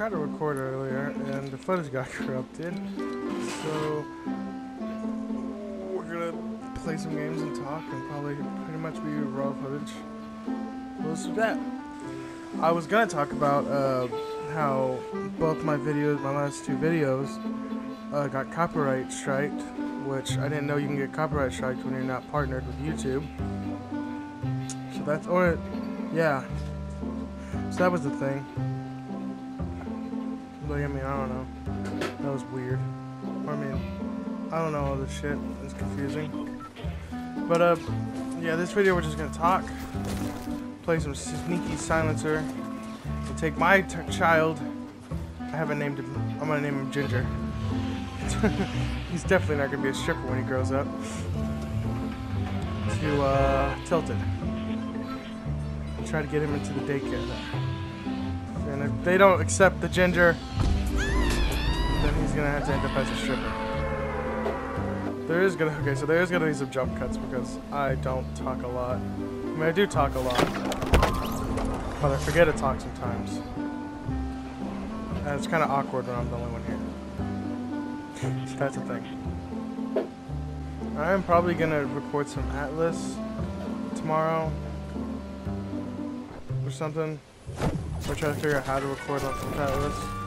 tried to record earlier and the footage got corrupted. So we're gonna play some games and talk and probably pretty much be raw footage. Most of that. I was gonna talk about uh, how both my videos, my last two videos, uh, got copyright striked, which I didn't know you can get copyright striked when you're not partnered with YouTube. So that's or yeah. So that was the thing. Like I mean I don't know. That was weird. I mean I don't know all this shit. It's confusing. But uh yeah, this video we're just gonna talk, play some sneaky silencer, and take my child. I haven't named him. I'm gonna name him Ginger. He's definitely not gonna be a stripper when he grows up. To uh, Tilted. Try to get him into the daycare. And if they don't accept the ginger, then he's gonna have to end up as a stripper. There is gonna okay, so there is gonna be some jump cuts because I don't talk a lot. I mean, I do talk a lot, but I forget to talk sometimes. And it's kind of awkward when I'm the only one here. So that's the thing. I'm probably gonna record some Atlas tomorrow or something. Or trying to figure out how to record on with Atlas.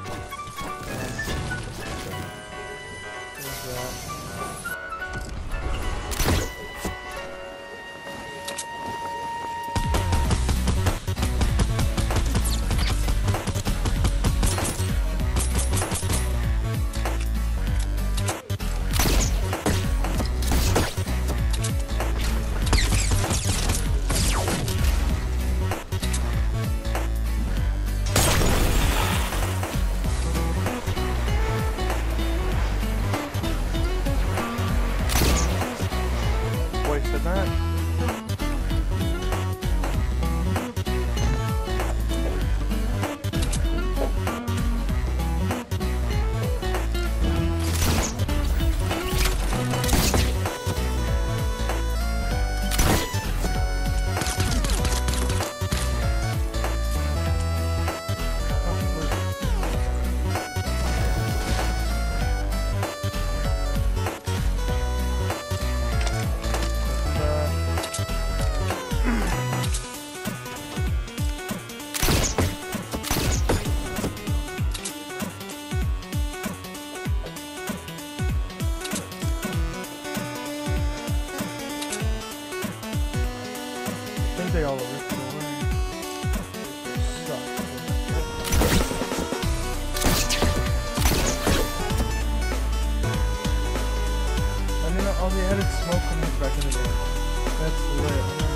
Suck. I mean, all the added smoke coming back in the game. That's lit.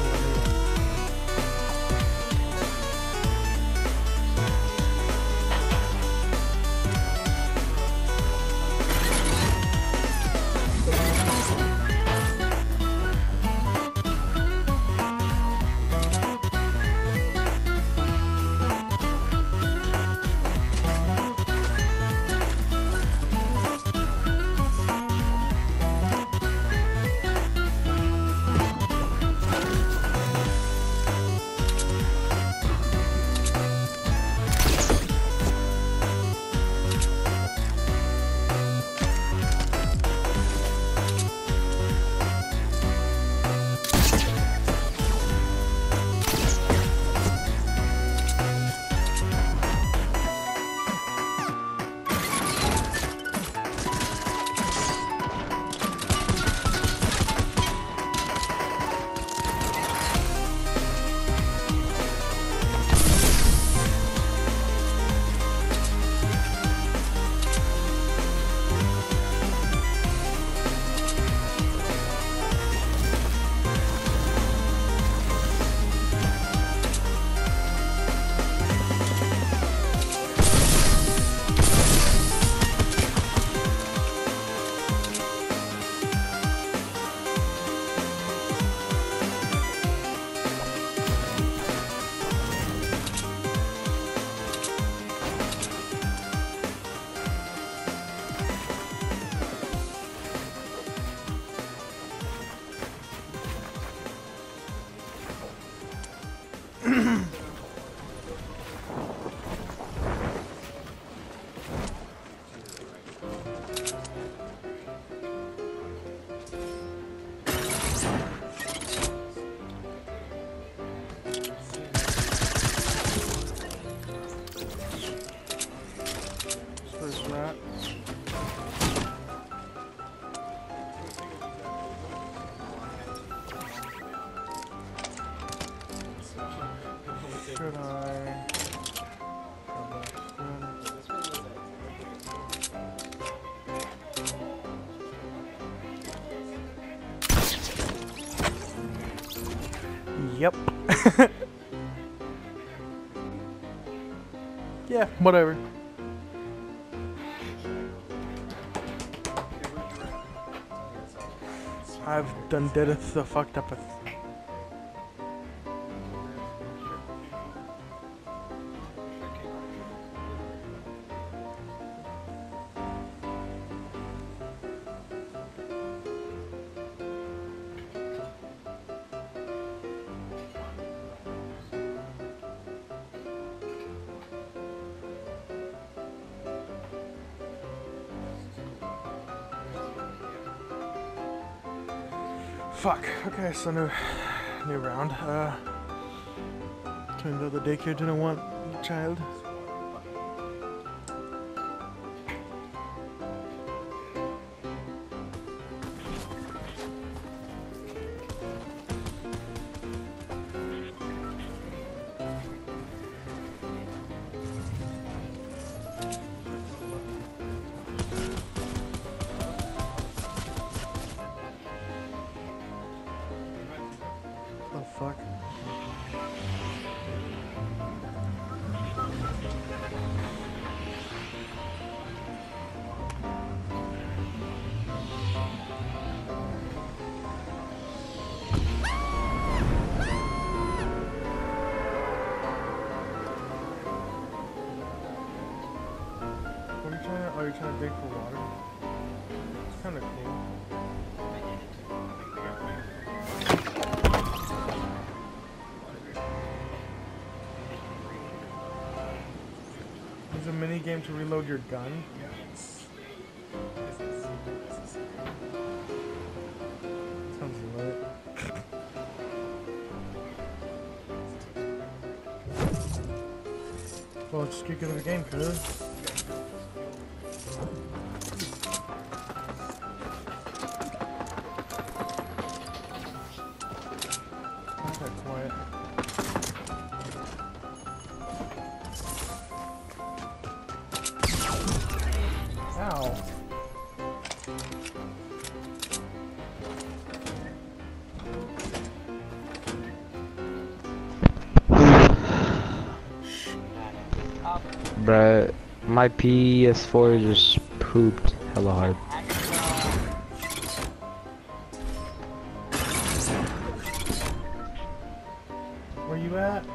Yep. yeah, whatever. I've done did it the fucked up. Fuck. Okay, so new, new round. Uh, turns out the daycare didn't want the child. Fuck? Game to reload your gun. Sounds lit. Well, just keep getting the game, cuz. Bruh, my PS4 just pooped hella hard. Where you at?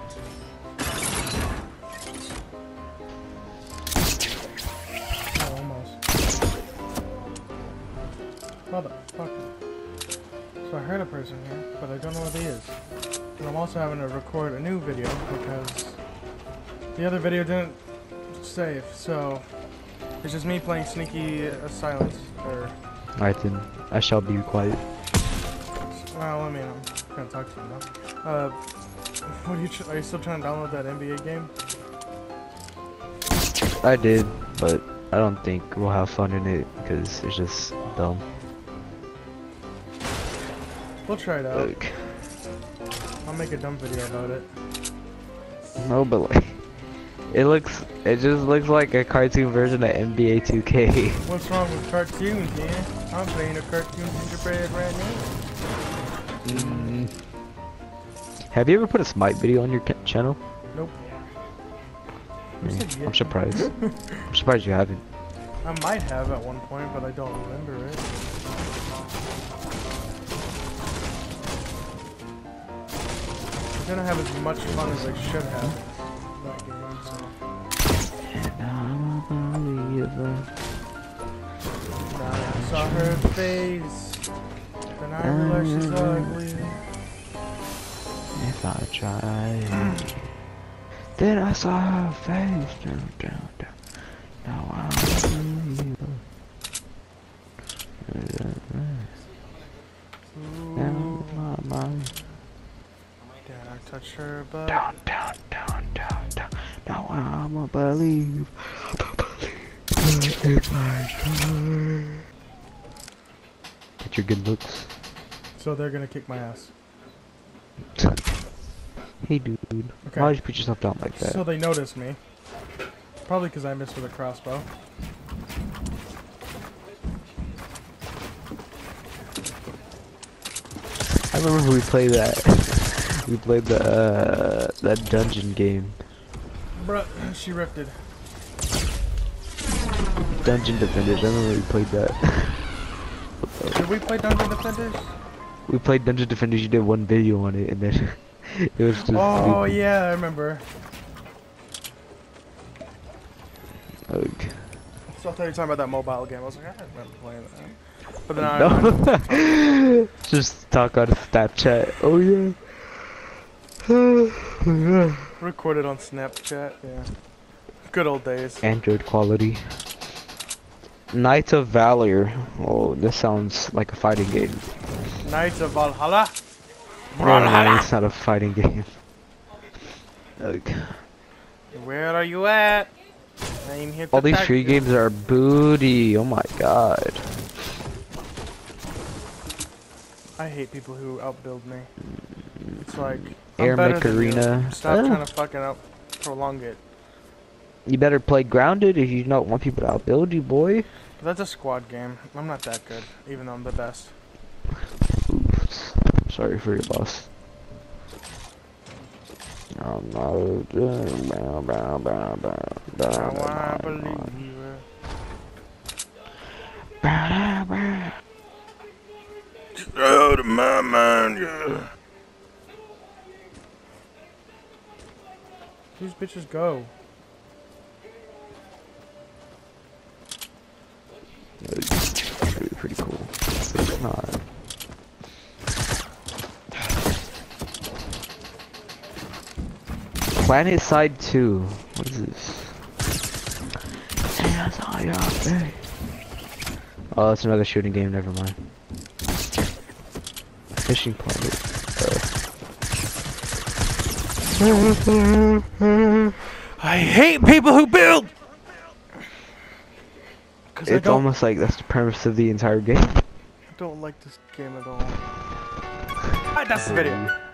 Oh, almost. Motherfucker. So I heard a person here, but I don't know what he is. And I'm also having to record a new video because the other video didn't save, so it's just me playing Sneaky uh, Silence. Or, Alright then, I shall be quiet. well, I mean, I'm gonna talk to you now. Uh, what are you? Are you still trying to download that NBA game? I did, but I don't think we'll have fun in it because it's just dumb. We'll try it out. Like, I'll make a dumb video about it. no, but like, it looks, it just looks like a cartoon version of NBA 2K. What's wrong with cartoons, man? I'm playing a cartoon gingerbread right now. Mm. Have you ever put a Smite video on your channel? Nope. Mm. I'm surprised. I'm surprised you haven't. I might have at one point, but I don't remember it. I didn't have as much fun as I should have. I'm a believer. I saw her face. Then I realized she's ugly. If I try, then I saw her face down, down, down. Now I'm a believer. Down my mind. Did I touch her butt? Down, down. Now I'm a believe. If I try. Get your good looks. So they're gonna kick my ass. Hey, dude. Okay. Why'd you put yourself down like that? So they noticed me. Probably because I missed with a crossbow. I remember we played that. we played the uh, that dungeon game, Bruh, she ripped it. Dungeon Defenders. I remember we played that. Did we play Dungeon Defenders? we played Dungeon Defenders. You did one video on it, and then it was just. Oh we- yeah, I remember. Ugh. So I thought you were talking about that mobile game. I was like, I remember playing that. But then I, No. just talk on Snapchat. Oh yeah. Oh, recorded on Snapchat. Yeah. Good old days. Android quality. Knights of Valor. Oh, this sounds like a fighting game. Knights of Valhalla. No, it's not a fighting game. Ugh. Where are you at? I'm here All these free you. games are booty. Oh my god. I hate people who outbuild me. It's like Air I'm better Mech than you. Arena. Stop Ah. trying to fucking out prolong it. You better play grounded if you don't want people to outbuild you, boy. That's a squad game. I'm not that good, even though I'm the best. Oops. Sorry for your loss. I'm not. Bow, bow, bow, bow, bow, Now I bow, believe it. bow, bow. Out of my mind, yeah. Bitches go. Really pretty cool. It's not. Planet Side 2. What is this? Oh, that's another shooting game. Never mind. Fishing planet. I hate people who build! It's almost like that's the premise of the entire game. I don't like this game at all. Alright, that's the video.